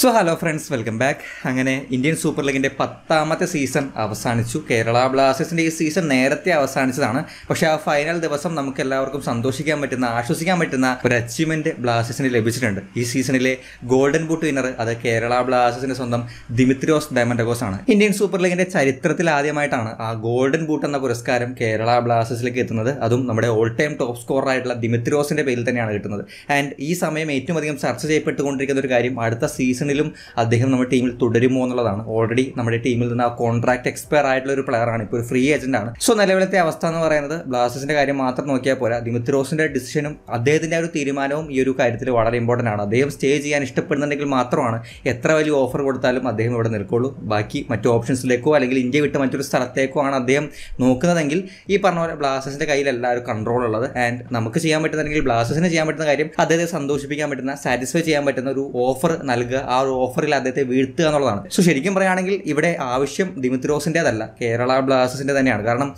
So hello friends welcome back അങ്ങനെ Indian super ലീഗിന്റെ പത്താമത്തെ സീസൺ അവസാനിച്ചു. കേരള ബ്ലാസ്റ്റേഴ്സിന്റെ ഈ സീസൺ നേരത്തെ അവസാനിച്ചതാണ്. പക്ഷേ ആ ഫൈനൽ ദിവസം നമുക്ക് എല്ലാവർക്കും സന്തോഷിക്കാൻ പറ്റുന്ന ആശ്വസിക്കാൻ പറ്റുന്ന ഒരു അച്ചീവ്മെന്റ് ബ്ലാസ്റ്റേഴ്സിന് ലഭിച്ചിട്ടുണ്ട്. ഈ സീസണിലെ ഗോൾഡൻ ബൂട്ട് വിന്നർ അത് കേരള ബ്ലാസ്റ്റേഴ്സിന്റെ സ്വന്തം ദിമിത്രിയോസ് ഡയമൻഡഗോസ് ആണ്. ഇന്ത്യൻ സൂപ്പർ ലീഗിന്റെ ചരിത്രത്തിൽ ആദ്യമായിട്ടാണ് ആ ഗോൾഡൻ ബൂട്ട് എന്ന പുരസ്കാരം കേരള ബ്ലാസ്റ്റേഴ്സിലേക്ക് എത്തുന്നത്. അതും നമ്മുടെ ഓൾ ടൈം ടോപ്പ് സ്കോറായിട്ടുള്ള ദിമിത്രിയോസിന്റെ പേരിൽ തന്നെയാണ് കിട്ടുന്നത്. ആൻഡ് ഈ സമയം ഏറ്റവും അധികം ചർച്ച ചെയ്യപ്പെട്ടുകൊണ്ടിരിക്കുന്ന ഒരു കാര്യം അടുത്ത സീസണിലും അദ്ദേഹം നമ്മുടെ ടീമിൽ തുടരുമോ എന്നുള്ളതാണ്. ഓൾറെഡി നമ്മുടെ ടീമിൽ നിന്ന് ആ കോൺട്രാക്ട് എക്സ്പയർ ആയിട്ടുള്ള ഒരു പ്ലെയറാണ് ഇപ്പോൾ ഒരു ഫ്രീ ഏജന്റ് ആണ്. സോ നിലവിലത്തെ അവസ്ഥ എന്ന് പറയുന്നത് ബ്ലാസ്റ്റേഴ്സിന്റെ കാര്യം മാത്രം നോക്കിയാൽ പോരാ. ദിമിത്രോസിന്റെ ഡിസിഷനും അദ്ദേഹത്തിന്റെ ഒരു തീരുമാനവും ഈ ഒരു കാര്യത്തിൽ വളരെ ഇമ്പോർട്ടന്റ് ആണ്. അദ്ദേഹം സ്റ്റേ ചെയ്യാൻ ഇഷ്ടപ്പെടുന്നുണ്ടെങ്കിൽ മാത്രമാണ് എത്ര വലിയ ഓഫർ കൊടുത്താലും അദ്ദേഹം ഇവിടെ നിൽക്കുള്ളൂ. ബാക്കി മറ്റു ഓപ്ഷൻസിലേക്കോ അല്ലെങ്കിൽ ഇന്ത്യ വിട്ട് മറ്റൊരു സ്ഥലത്തേക്കോ ആണ് അദ്ദേഹം നോക്കുന്നതെങ്കിൽ ഈ പറഞ്ഞ പോലെ ബ്ലാസ്റ്റേഴ്സിന്റെ കയ്യിലല്ല ഒരു കൺട്രോൾ ഉള്ളത്. ആൻഡ് നമുക്ക് ചെയ്യാൻ പറ്റുന്നതെങ്കിൽ ബ്ലാസ്റ്റേഴ്സിന് ചെയ്യാൻ പറ്റുന്ന കാര്യം അദ്ദേഹത്തെ സന്തോഷിപ്പിക്കാൻ പറ്റുന്ന സാറ്റിസ്ഫൈ ചെയ്യാൻ പറ്റുന്ന ഒരു ഓഫർ നൽകുക ആ ഒരു ഓഫറിൽ അദ്ദേഹത്തെ വീഴ്ത്തുക എന്നുള്ളതാണ്. സോ ശരിക്കും പറയുകയാണെങ്കിൽ ഇവിടെ ആവശ്യം ദിമിത്രോസിന്റെതല്ല കേരള ബ്ലാസ്റ്റേഴ്സിന്റെ തന്നെയാണ്. കാരണം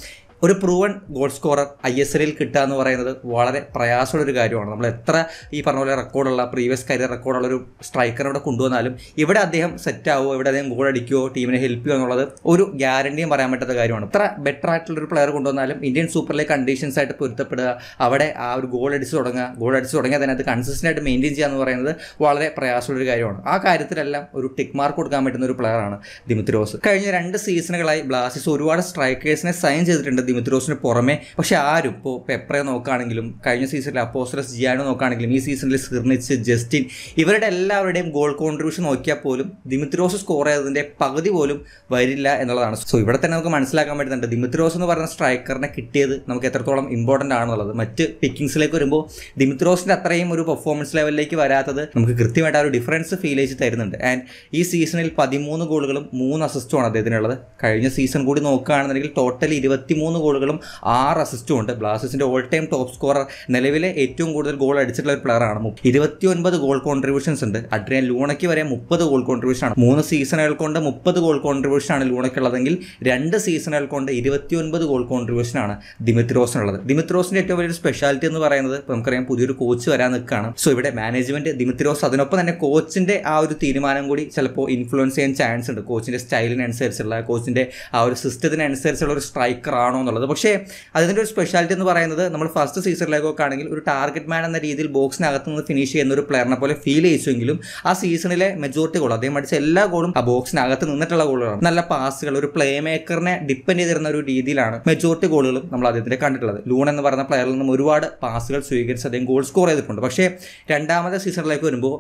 ഒരു proven goal scorer I S എല്ലിൽ കിട്ടുക എന്ന് പറയുന്നത് വളരെ പ്രയാസമുള്ള ഒരു കാര്യമാണ്. നമ്മൾ എത്ര ഈ പറഞ്ഞ പോലെ റെക്കോർഡുള്ള പ്രീവിയസ് കരിയർ റെക്കോർഡുള്ള ഒരു സ്ട്രൈക്കർ കൊണ്ടുവന്നാലും ഇവിടെ അദ്ദേഹം സെറ്റ് ആവുമോ ഇവിടെ അദ്ദേഹം ഗോൾ അടിക്കുമോ ടീമിനെ ഹെൽപ്പ് ചെയ്യുമോ എന്നുള്ളത് ഒരു ഗ്യാരണ്ടിയും പറയാൻ പറ്റാത്ത കാര്യമാണ്. ഇത്ര ബെറ്റർ ആയിട്ടുള്ള ഒരു പ്ലെയർ കൊണ്ടുവന്നാലും ഇന്ത്യൻ സൂപ്പർ ലീഗ് കണ്ടീഷൻസ് ആയിട്ട് പൊരുത്തപ്പെടുക അവിടെ ആ ഒരു ഗോൾ അടിച്ച് തുടങ്ങുക ഗോൾ അടിച്ച് തുടങ്ങിയാൽ തന്നെ അത് കൺസിസ്റ്റന്റ് ആയിട്ട് മെയിന്റെയിൻ ചെയ്യുക എന്ന് പറയുന്നത് വളരെ പ്രയാസമുള്ള ഒരു കാര്യമാണ്. ആ കാര്യത്തിലെല്ലാം ഒരു ടിക്ക് മാർക്ക് കൊടുക്കാൻ പറ്റുന്ന ഒരു പ്ലെയറാണ് ദിമിത്രോസ്. കഴിഞ്ഞ രണ്ട് സീസണുകളായി ബ്ലാസ്റ്റേഴ്സ് ഒരുപാട് സ്ട്രൈക്കേഴ്സിനെ സൈൻ ചെയ്തിട്ടുണ്ട് ദിമിത്രോസിന് പുറമെ പക്ഷേ ആരും ഇപ്പോൾ പെപ്രെ നോക്കുകയാണെങ്കിലും കഴിഞ്ഞ സീസണിൽ അപ്പോസ്റ്ററസ് ജിയാനോ നോക്കുകയാണെങ്കിലും ഈ സീസണിൽ സിർണിച്ച് ജസ്റ്റിൻ ഇവരുടെ എല്ലാവരുടെയും ഗോൾ കോൺട്രിബ്യൂഷൻ നോക്കിയാൽ പോലും ദിമിത്രോസ് സ്കോർ ചെയ്തതിന്റെ പകുതി പോലും വരില്ല എന്നുള്ളതാണ്. സോ ഇവിടെ തന്നെ നമുക്ക് മനസ്സിലാക്കാൻ പറ്റുന്നുണ്ട്. ദിമിത്രോസ് എന്ന് പറയുന്ന സ്ട്രൈക്കറിനെ കിട്ടിയത് നമുക്ക് എത്രത്തോളം ഇമ്പോർട്ടന്റ് ആണെന്നുള്ളത്. മറ്റ് പിക്കിങ്സിലേക്ക് വരുമ്പോൾ ദിമിത്രോസിന്റെ അത്രയും ഒരു പെർഫോമൻസ് ലെവലിലേക്ക് വരാത്തത് നമുക്ക് കൃത്യമായിട്ട് ആ ഒരു ഡിഫറൻസ് ഫീൽ ചെയ്ത് തരുന്നുണ്ട്. ആൻഡ് ഈ സീസണിൽ പതിമൂന്ന് ഗോളുകളും മൂന്ന് അസിസ്റ്റുമാണ് അദ്ദേഹത്തിനുള്ളത്. കഴിഞ്ഞ സീസൺ കൂടി നോക്കുകയാണെന്നുണ്ടെങ്കിൽ ടോട്ടൽ ഇരുപത്തിമൂന്ന് ഗോളുകളും ആറ് അസിസ്റ്റും ഉണ്ട്. ബ്ലാസ്റ്റേഴ്സിന്റെ ഓൾ ടൈം ടോപ്പ് സ്കോറർ നിലവിലെ ഏറ്റവും കൂടുതൽ ഗോൾ അടിച്ചിട്ടുള്ള ഒരു പ്ലെയറാണ് ഇരുപത്തിയൊൻപത് ഗോൾ കോൺട്രിബ്യൂഷൻസ് ഉണ്ട്. അഡ്രിയൻ ലൂണയ്ക്ക് വരെ മുപ്പത് ഗോൾ കോൺട്രിബ്യൂഷൻ ആണ്. മൂന്ന് സീസണുകൾ കൊണ്ട് മുപ്പത് ഗോൾ കോൺട്രിബ്യൂഷൻ ആണ് ലൂണയ്ക്കുള്ളതെങ്കിൽ രണ്ട് സീസണുകൾ കൊണ്ട് ഇരുപത്തിയൊൻപത് ഗോൾ കോൺട്രിബ്യൂഷൻ ആണ് ദിമിത്രോസിനുള്ളത്. ദിമിത്രോസിന്റെ ഏറ്റവും വലിയൊരു സ്പെഷ്യാലിറ്റി എന്ന് പറയുന്നത് നമുക്കറിയാം പുതിയൊരു കോച്ച് വരാൻ നിൽക്കുകയാണ്. സോ ഇവിടെ മാനേജ്മെന്റ് ദിമിത്രോസ് അതിനൊപ്പം തന്നെ കോച്ചിന്റെ ആ ഒരു തീരുമാനം കൂടി ചിലപ്പോൾ ഇൻഫ്ലുവൻസ് ചെയ്യാൻ ചാൻസ് ഉണ്ട്. കോച്ചിന്റെ സ്റ്റൈലിനനുസരിച്ചുള്ള കോച്ചിന്റെ ആ ഒരു സിസ്റ്റത്തിനനുസരിച്ചുള്ള ഒരു സ്ട്രൈക്കർ ആണോ എന്നുള്ളത്. പക്ഷേ അതിന്റെ ഒരു സ്പെഷ്യാലിറ്റി എന്ന് പറയുന്നത് നമ്മൾ ഫസ്റ്റ് സീസണിലേക്കൊക്കെ ആണെങ്കിൽ ഒരു ടാർഗറ്റ് മാൻ എന്ന രീതിയിൽ ബോക്സിനകത്ത് നിന്ന് ഫിനിഷ് ചെയ്യുന്ന ഒരു പ്ലെയറിനെ പോലെ ഫീൽ ചെയ്യിച്ചെങ്കിലും ആ സീസണിലെ മെജോറിറ്റി ഗോൾ അദ്ദേഹം അടിച്ച എല്ലാ ഗോളും ആ ബോക്സിനകത്ത് നിന്നിട്ടുള്ള ഗോളുകളാണ് നല്ല പാസുകൾ ഒരു പ്ലേ മേക്കറിനെ ഡിപ്പെൻഡ് ചെയ്തിരുന്ന ഒരു രീതിയിലാണ് മെജോറിറ്റി ഗോളുകളും നമ്മൾ അദ്ദേഹത്തിന്റെ കണ്ടിട്ടുള്ളത്. ലൂൺ എന്ന് പറയുന്ന പ്ലെയറിൽ നിന്നും ഒരുപാട് പാസുകൾ സ്വീകരിച്ച് അദ്ദേഹം ഗോൾ സ്കോർ ചെയ്തിട്ടുണ്ട്. പക്ഷേ രണ്ടാമത്തെ സീസണിലേക്ക് വരുമ്പോൾ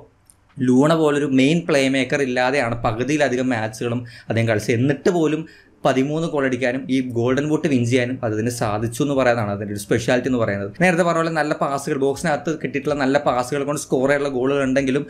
ലൂണ പോലൊരു മെയിൻ പ്ലേ മേക്കർ ഇല്ലാതെയാണ് പകുതിയിലധികം മാച്ചുകളും അദ്ദേഹം കളിച്ചത്. എന്നിട്ട് പോലും പതിമൂന്ന് ഗോൾ അടിക്കാനും ഈ ഗോൾഡൻ ബൂട്ട് വിൻ ചെയ്യാനും അതിന് സാധിച്ചു എന്ന് പറയുന്നതാണ് അതിന്റെ ഒരു സ്പെഷ്യാലിറ്റി എന്ന് പറയുന്നത്. നേരത്തെ പറഞ്ഞ പോലെ നല്ല പാസുകൾ ബോക്സിനകത്ത് കിട്ടിയിട്ടുള്ള നല്ല പാസുകൾ കൊണ്ട് സ്കോർ ചെയ്യാനുള്ള ഗോളുകൾ ഉണ്ടെങ്കിലും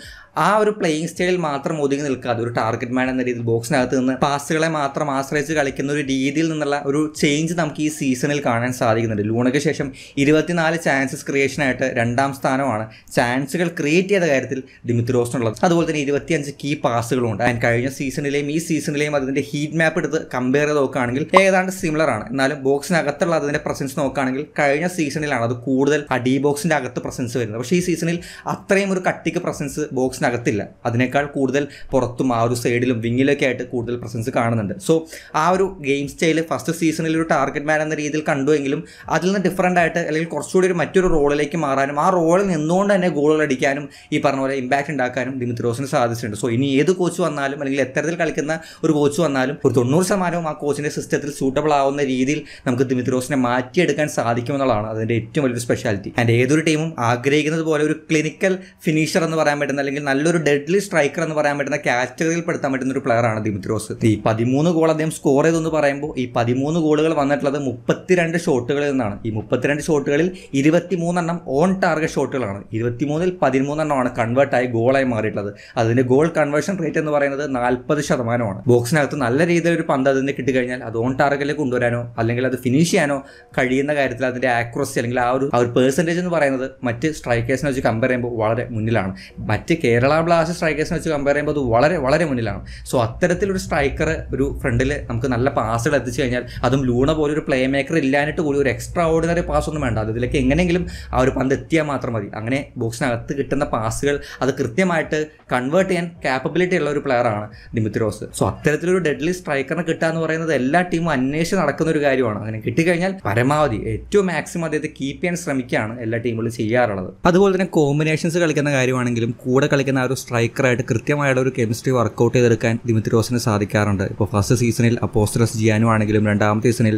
ആ ഒരു പ്ലേയിങ് സ്റ്റൈൽ മാത്രം ഒതുങ്ങി നിൽക്കാതെ ഒരു ടാർഗറ്റ് മാൻ എന്ന രീതിയിൽ ബോക്സിനകത്ത് നിന്ന് പാസുകളെ മാത്രം ആശ്രയിച്ച് കളിക്കുന്ന ഒരു രീതിയിൽ നിന്നുള്ള ഒരു ചേഞ്ച് നമുക്ക് ഈ സീസണിൽ കാണാൻ സാധിക്കുന്നുണ്ട്. ലൂണയ്ക്ക് ശേഷം ഇരുപത്തിനാല് ചാൻസസ് ക്രിയേഷനായിട്ട് രണ്ടാം സ്ഥാനമാണ് ചാൻസുകൾ ക്രിയേറ്റ് ചെയ്ത കാര്യത്തിൽ ദിമിത്രോസിനുള്ളത്. അതുപോലെ തന്നെ ഇരുപത്തിയഞ്ച് കീ പാസുകളുണ്ട് ആൻഡ് കഴിഞ്ഞ സീസണിലെയും ഈ സീസണിലെയും അതിന്റെ ഹീറ്റ് മാപ്പ് എടുത്ത് കമ്പയർ ചെയ്ത് നോക്കുകയാണെങ്കിൽ ഏതാണ്ട് സിമിലർ ആണ്. എന്നാലും ബോക്സിനകത്തുള്ള അതിന്റെ പ്രസൻസ് നോക്കുകയാണെങ്കിൽ കഴിഞ്ഞ സീസണിലാണ് അത് കൂടുതൽ ആ ഡി ബോക്സിന്റെ അകത്ത് പ്രസൻസ് വരുന്നത്. പക്ഷേ ഈ സീസണിൽ അത്രയും ഒരു കട്ടിക്ക് പ്രസൻസ് ബോക്സിനകത്തില്ല അതിനേക്കാൾ കൂടുതൽ പുറത്തും ആ ഒരു സൈഡിലും വിങ്ങിലൊക്കെ ആയിട്ട് കൂടുതൽ പ്രസൻസ് കാണുന്നുണ്ട്. സോ ആ ഒരു ഗെയിം സ്റ്റൈൽ ഫസ്റ്റ് സീസണിൽ ഒരു ടാർഗറ്റ് മാൻ എന്ന രീതിയിൽ കണ്ടുവെങ്കിലും അതിൽ നിന്ന് ഡിഫറന്റ് ആയിട്ട് അല്ലെങ്കിൽ കുറച്ചുകൂടി ഒരു മറ്റൊരു റോളിലേക്ക് മാറാനും ആ റോളിൽ നിന്നുകൊണ്ട് തന്നെ ഗോളുകൾ അടിക്കാനും ഈ പറഞ്ഞ പോലെ ഇമ്പാക്റ്റ് ഉണ്ടാക്കാനും ദിമിത്രോസിന് സാധിച്ചിട്ടുണ്ട്. സോ ഇനി ഏത് കോച്ച് വന്നാലും അല്ലെങ്കിൽ എത്തരത്തിൽ കളിക്കുന്ന ഒരു കോച്ച് വന്നാലും ഒരു തൊണ്ണൂറ് ശതമാനവും ആ കോച്ചിന്റെ സിസ്റ്റത്തിൽ സൂട്ടബിൾ ആവുന്ന രീതിയിൽ നമുക്ക് ദിമിത്രോസിനെ മാറ്റിയെടുക്കാൻ സാധിക്കുമെന്നുള്ളതാണ് അതിന്റെ ഏറ്റവും വലിയൊരു സ്പെഷ്യാലിറ്റി ആൻഡ് ഏതൊരു ടീമും ആഗ്രഹിക്കുന്നത് പോലെ ഒരു ക്ലിനിക്കൽ ഫിനിഷർ എന്ന് പറയാൻ പറ്റുന്ന അല്ലെങ്കിൽ നല്ലൊരു ഡെഡ്ലി സ്ട്രൈക്കർ എന്ന് പറയാൻ പറ്റുന്ന കാറ്റഗറിയിൽ പെടുത്താൻ പറ്റുന്ന ഒരു പ്ലെയറാണ് ദിമിത്രോസ്. ഈ പതിമൂന്ന് ഗോൾ അദ്ദേഹം സ്കോർ ചെയ്തെന്ന് പറയുമ്പോൾ ഈ പതിമൂന്ന് ഗോളുകൾ വന്നിട്ടുള്ളത് മുപ്പത്തിരണ്ട് ഷോട്ടുകളിൽ നിന്നാണ്. ഈ മുപ്പത്തിരണ്ട് ഷോട്ടുകളിൽ ഇരുപത്തിമൂന്നെണ്ണം ഓൺ ടാർഗറ്റ് ഷോട്ടുകളാണ് ഇരുപത്തിമൂന്നിൽ പതിമൂന്നെണ്ണമാണ് കൺവേർട്ടായി ഗോളായി മാറിയിട്ടുള്ളത്. അതിന്റെ ഗോൾ കൺവേർഷൻ റേറ്റ് എന്ന് പറയുന്നത് നാൽപ്പത് ശതമാനമാണ്. ബോക്സിനകത്ത് നല്ല രീതിയിൽ ഒരു പന്ത് അതിന് കിട്ടിക്കഴിഞ്ഞാൽ അത് ഓൺ ടാർഗറ്റിലേക്ക് കൊണ്ടുവരാനോ അല്ലെങ്കിൽ അത് ഫിനിഷ് ചെയ്യാനോ കഴിയുന്ന കാര്യത്തിൽ അതിന്റെ ആക്യുറസി അല്ലെങ്കിൽ ആ ഒരു ആ ഒരു പെർസെന്റേജ് എന്ന് പറയുന്നത് മറ്റ് സ്ട്രൈക്കേഴ്സിനെ വെച്ച് കമ്പയർ ചെയ്യുമ്പോൾ വളരെ മുന്നിലാണ്. മറ്റ് കേരള ബ്ലാസ്റ്റ് സ്ട്രൈക്കേഴ്സിനെ വെച്ച് കമ്പയർ ചെയ്യുമ്പോൾ അത് വളരെ വളരെ മുന്നിലാണ്. സോ അത്തരത്തിലൊരു സ്ട്രൈക്കർ ഒരു ഫ്രണ്ടിൽ നമുക്ക് നല്ല പാസുകൾ എത്തിച്ചു കഴിഞ്ഞാൽ അതും ലൂണ പോലെ ഒരു പ്ലേ മേക്കർ ഇല്ലാഞ്ഞിട്ട് കൂടി ഒരു എക്സ്ട്രാ ഓർഡിനറി പാസ് ഒന്നും വേണ്ട. അതിലേക്ക് എങ്ങനെയെങ്കിലും ആ ഒരു പന്ത് എത്തിയാൽ മാത്രം മതി. അങ്ങനെ ബോക്സിനകത്ത് കിട്ടുന്ന പാസുകൾ അത് കൃത്യമായിട്ട് കൺവേർട്ട് ചെയ്യാൻ കാപ്പബിലിറ്റി ഉള്ള ഒരു പ്ലെയറാണ് ദിമിത്രോസ്. സോ അത്തരത്തിലൊരു ഡെഡ്ലി സ്ട്രൈക്കറിനെ കിട്ടുക എന്ന് പറയുന്നത് എല്ലാ ടീമും അന്വേഷിച്ച് നടക്കുന്ന ഒരു കാര്യമാണ്. അങ്ങനെ കിട്ടിക്കഴിഞ്ഞാൽ പരമാവധി ഏറ്റവും മാക്സിമം അദ്ദേഹത്തെ കീപ്പ് ചെയ്യാൻ ശ്രമിക്കുകയാണ് എല്ലാ ടീമുകളും ചെയ്യാറുള്ളത്. അതുപോലെ തന്നെ കോമ്പിനേഷൻസ് കളിക്കുന്ന കാര്യമാണെങ്കിലും കൂടെ കളിക്കുന്ന ആ ഒരു സ്ട്രൈക്കറായിട്ട് കൃത്യമായിട്ട് ഒരു കെമിസ്ട്രി വർക്കൗട്ട് ചെയ്തെടുക്കാൻ ദിമിത്രോസിന് സാധിക്കാറുണ്ട്. ഇപ്പോൾ ഫസ്റ്റ് സീസണിൽ അപ്പോസ്റ്ററസ് ജിയാനു ആണെങ്കിലും രണ്ടാമത്തെ സീസണിൽ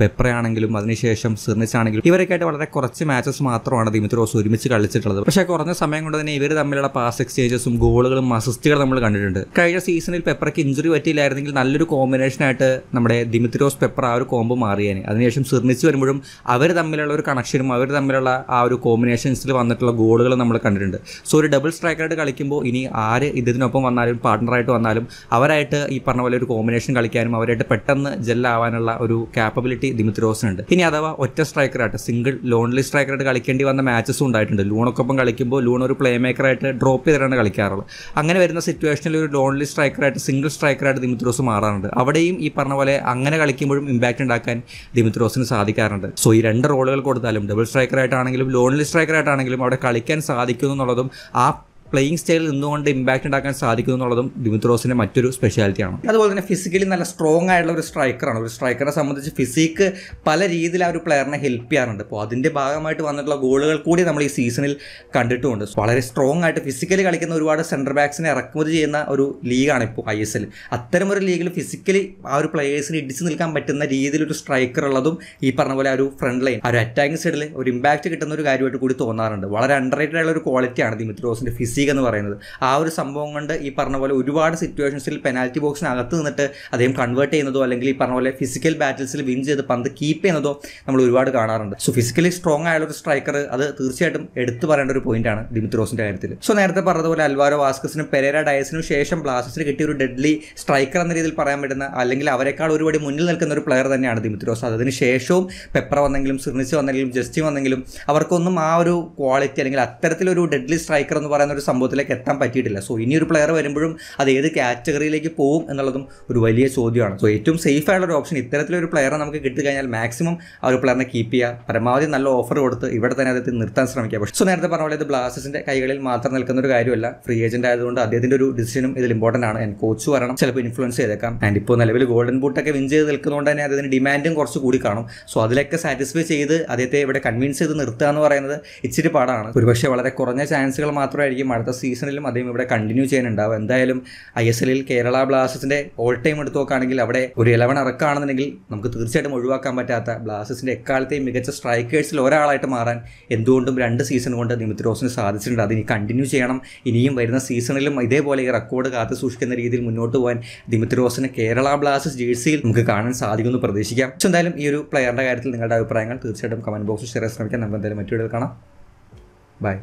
പെപ്ര ആണെങ്കിലും അതിനുശേഷം സിർണിച്ച് ആണെങ്കിലും ഇവരൊക്കെയായിട്ട് വളരെ കുറച്ച് മാച്ചസ് മാത്രമാണ് ദിമിത്രോസ് ഒരുമിച്ച് കളിച്ചിട്ടുള്ളത്. പക്ഷേ കുറഞ്ഞ സമയം കൊണ്ട് തന്നെ ഇവർ തമ്മിലുള്ള പാസ് എക്സ്ചേഞ്ചസും ഗോളുകളും അസിസ്റ്റുകളും നമ്മൾ കണ്ടിട്ടുണ്ട്. കഴിഞ്ഞ സീസണിൽ പെപ്പറയ്ക്ക് ഇഞ്ചുറി പറ്റിയില്ലായിരുന്നെങ്കിൽ നല്ലൊരു കോമ്പിനേഷനായിട്ട് നമ്മുടെ ദിമിത്രോസ് പെപ്പർ ആ ഒരു കോമ്പ് മാറിയാണ് അതിനുശേഷം സിർണിച്ച് വരുമ്പോഴും അവർ തമ്മിലുള്ള ഒരു കണക്ഷനും അവർ തമ്മിലുള്ള ആ ഒരു കോമ്പിനേഷൻസിൽ വന്നിട്ടുള്ള ഗോളുകൾ നമ്മൾ കണ്ടിട്ടുണ്ട്. സോ ഒരു ഡബിൾ സ്ട്രൈക്കറായിട്ട് കളിക്കുമ്പോൾ ഇനി ആര് ഇതിനൊപ്പം വന്നാലും പാർട്ട്ണറായിട്ട് വന്നാലും അവരായിട്ട് ഈ പറഞ്ഞ പോലെ ഒരു കോമ്പിനേഷൻ കളിക്കാനും അവരായിട്ട് പെട്ടെന്ന് ജെല്ലാവാനുള്ള ഒരു കാപ്പബിലിറ്റി ദിമിത്രോസിനുണ്ട് ഇനി അഥവാ ഒറ്റ സ്ട്രൈക്കറായിട്ട് സിംഗിൾ ലോൺലി സ്ട്രൈക്കറായിട്ട് കളിക്കേണ്ടി വന്ന മാച്ചസും ഉണ്ടായിട്ടുണ്ട്. ലൂണൊക്കൊപ്പം കളിക്കുമ്പോൾ ലൂൺ ഒരു പ്ലേ മേക്കറായിട്ട് ഡ്രോപ്പ് ചെയ്തിട്ടാണ് കളിക്കാറുള്ളത്. അങ്ങനെ വരുന്ന സിറ്റുവേഷനിൽ ഒരു ലോൺലി സ്ട്രൈക്കറായിട്ട് സിംഗിൾ സ്ട്രൈക്കറായിട്ട് ദിമിത്രോസ് മാറാറുണ്ട്. അവിടെയും ഈ പറഞ്ഞ പോലെ അങ്ങനെ കളിക്കുമ്പോഴും ഇമ്പാക്റ്റ് ഉണ്ടാക്കാൻ ദിമിത്രോസിന് സാധിക്കാറുണ്ട്. സോ ഈ രണ്ട് റോളുകൾ കൊടുത്താലും ഡബിൾ സ്ട്രൈക്കറായിട്ടാണെങ്കിലും ലോൺലി സ്ട്രൈക്കറായിട്ടാണെങ്കിലും അവിടെ കളിക്കാൻ സാധിക്കുന്നു എന്നുള്ളതും ആ പ്ലേയിങ് സ്റ്റൈലിൽ നിന്നുകൊണ്ട് ഇമ്പാക്റ്റ് ഉണ്ടാക്കാൻ സാധിക്കുന്നു എന്നുള്ളതും ഡിമിത്രോസിന്റെ മറ്റൊരു സ്പെഷ്യാലിറ്റിയാണ് അതുപോലെ തന്നെ ഫിസിക്കലി നല്ല സ്ട്രോങ് ആയിട്ടുള്ള ഒരു സ്ട്രൈക്കറാണ് ഒരു സ്ട്രൈക്കറെ സംബന്ധിച്ച് ഫിസിക്ക് പല രീതിയിൽ ആ ഒരു പ്ലെയറിനെ ഹെൽപ്പ് ചെയ്യാറുണ്ട്. അപ്പോൾ അതിന്റെ ഭാഗമായിട്ട് വന്നിട്ടുള്ള ഗോളുകൾ കൂടി നമ്മൾ ഈ സീസണിൽ കണ്ടിട്ടുമുണ്ട് വളരെ സ്ട്രോങ് ആയിട്ട് ഫിസിക്കലി കളിക്കുന്ന ഒരുപാട് സെന്റർ ബാക്സിനെ ഇറക്കുമതി ചെയ്യുന്ന ഒരു ലീഗാണ് ഇപ്പോൾ ഐ എസ് എൽ അത്തരം ഒരു ലീഗിൽ ഫിസിക്കലി ആ ഒരു പ്ലേയേഴ്സിന് ഇടിച്ചു നിൽക്കാൻ പറ്റുന്ന രീതിയിൽ ഒരു സ്ട്രൈക്കർ ഉള്ളതും ഈ പറഞ്ഞ പോലെ ആ ഒരു ഫ്രണ്ട് ലൈൻ ആ ഒരു അറ്റാക്കിംഗ് സൈഡിൽ ഒരു ഇമ്പാക്റ്റ് കിട്ടുന്ന ഒരു കാര്യമായിട്ട് കൂടി തോന്നാറുണ്ട്. വളരെ അണ്ടർ റേറ്റഡ് ആയിട്ടുള്ള ഒരു ക്വാളിറ്റിയാണ് ദിമിത്രോസിന്റെ ഫിസിക് എന്ന് പറയുന്നത്. ആ ഒരു സംഭവം കൊണ്ട് ഈ പറഞ്ഞ പോലെ ഒരുപാട് സിറ്റുവേഷൻസിൽ പെനാൽറ്റി ബോക്സിനകത്ത് നിന്നിട്ട് അദ്ദേഹം കൺവേർട്ട് ചെയ്യുന്നതോ അല്ലെങ്കിൽ ഈ പറഞ്ഞ പോലെ ഫിസിക്കൽ ബാറ്റിൽസിൽ വിൻ ചെയ്ത് പന്ത് കീപ്പ് ചെയ്യുന്നതോ നമ്മൾ ഒരുപാട് കാണാറുണ്ട്. സോ ഫിസിക്കലി സ്ട്രോങ് ആയുള്ള ഒരു സ്ട്രൈക്കർ അത് തീർച്ചയായിട്ടും എടുത്തു പറയേണ്ട ഒരു പോയിന്റാണ് ദിമിത്രോസിന്റെ കാര്യത്തിൽ. സോ നേരത്തെ പറഞ്ഞതുപോലെ അൽവാരോ വാസ്കസിനും പെരേര ഡയസിനും ശേഷം ബ്ലാസ്റ്റസിന് കിട്ടിയ ഒരു ഡെഡ്ലി സ്ട്രൈക്കർ എന്ന രീതിയിൽ പറയാൻ പറ്റുന്ന അല്ലെങ്കിൽ അവരെക്കാൾ ഒരുപടി മുന്നിൽ നിൽക്കുന്ന ഒരു പ്ലെയർ തന്നെയാണ് ദിമിത്രോസ് അതിന് ശേഷവും പെപ്പർ വന്നെങ്കിലും സിർണിച്ച് വന്നെങ്കിലും ജസ്റ്റി വന്നെങ്കിലും അവർക്കൊന്നും ആ ഒരു ക്വാളിറ്റി അല്ലെങ്കിൽ അത്തരത്തിലൊരു ഡെഡ്ലി സ്ട്രൈക്കർ എന്ന് പറയുന്ന ഒരു സംഭവത്തിലേക്ക് എത്താൻ പറ്റിയിട്ടില്ല. സോ ഇനി ഒരു പ്ലെയർ വരുമ്പോഴും അത് ഏത് കാറ്റഗറിയിലേക്ക് പോകും എന്നുള്ളതും ഒരു വലിയ ചോദ്യമാണ്. സോ ഏറ്റവും സേഫ് ആയിട്ടുള്ള ഒരു ഓപ്ഷൻ ഇത്തരത്തിലൊരു പ്ലെയറെ നമുക്ക് കിട്ടിക്കഴിഞ്ഞാൽ മാക്സിമം ആ ഒരു പ്ലെയറിനെ കീപ്പ് ചെയ്യുക പരമാവധി നല്ല ഓഫർ കൊടുത്ത് ഇവിടെ തന്നെ അദ്ദേഹത്തെ നിർത്താൻ ശ്രമിക്കുക. പക്ഷേ സോ നേരത്തെ പറഞ്ഞ പോലെ ഇത് ബ്ലാസ്റ്റേഴ്സിന്റെ കൈകളിൽ മാത്രം നിൽക്കുന്ന ഒരു കാര്യമല്ല. ഫ്രീ ഏജന്റ് ആയതുകൊണ്ട് അദ്ദേഹത്തിന്റെ ഒരു ഡിസിഷനും ഇതിൽ ഇമ്പോർട്ടന്റ് ആണ്. ആൻഡ് കോച്ച് വരണം. ചിലപ്പോൾ ഇൻഫ്ലുവൻസ് ചെയ്തേക്കാം. ആൻഡ് ഇപ്പോൾ നിലവിൽ ഗോൾഡൻ ബൂട്ടൊക്കെ വിൻ ചെയ്ത് നിൽക്കുന്നതുകൊണ്ട് തന്നെ അദ്ദേഹത്തിന് ഡിമാൻഡും കുറച്ച് കൂടി കാണും. സോ അതിലൊക്കെ സാറ്റിസ്ഫൈ ചെയ്ത് അദ്ദേഹത്തെ ഇവിടെ കൺവിൻസ് ചെയ്ത് നിർത്തുക എന്ന് പറയുന്നത് ഇച്ചിരി പാടാണ്. ഒരുപക്ഷെ വളരെ കുറഞ്ഞ ചാൻസുകൾ മാത്രമായിരിക്കും അടുത്ത സീസണിലും അദ്ദേഹം ഇവിടെ കണ്ടിന്യൂ ചെയ്യാനുണ്ടാവും എന്തായാലും ഐ എസ് എല്ലിൽ കേരള ബ്ലാസ്റ്റേഴ്സിന്റെ ഓൾ ടൈം എടുത്ത് നോക്കുകയാണെങ്കിൽ അവിടെ ഒരു ഇലവൻ ഇറക്കുകയാണെന്നുണ്ടെങ്കിൽ നമുക്ക് തീർച്ചയായിട്ടും ഒഴിവാക്കാൻ പറ്റാത്ത ബ്ലാസ്റ്റേഴ്സിന്റെ എക്കാലത്തെയും മികച്ച സ്ട്രൈക്കേഴ്സിൽ ഒരാളായിട്ട് മാറാൻ എന്തുകൊണ്ടും രണ്ട് സീസൺ കൊണ്ട് നിമിത് റോസിന് സാധിച്ചിട്ടുണ്ട്. അതിനി കണ്ടിന്യൂ ചെയ്യണം. ഇനിയും വരുന്ന സീസണിലും ഇതേപോലെ ഈ റെക്കോർഡ് കാത്തു സൂക്ഷിക്കുന്ന രീതിയിൽ മുന്നോട്ട് പോകാൻ ദിമിത് റോസിന് കേരള ബ്ലാസ്റ്റേഴ്സ് ജേഴ്സിയിൽ നമുക്ക് കാണാൻ സാധിക്കുമെന്ന് പ്രതീക്ഷിക്കാം. പക്ഷെ എന്തായാലും ഈ ഒരു പ്ലെയറിന്റെ കാര്യത്തിൽ നിങ്ങളുടെ അഭിപ്രായങ്ങൾ തീർച്ചയായിട്ടും കമന്റ് ബോക്സിൽ ഷെയർ ശ്രമിക്കാം. നമുക്ക് എന്തായാലും മറ്റൊരു കാണാം. ബൈ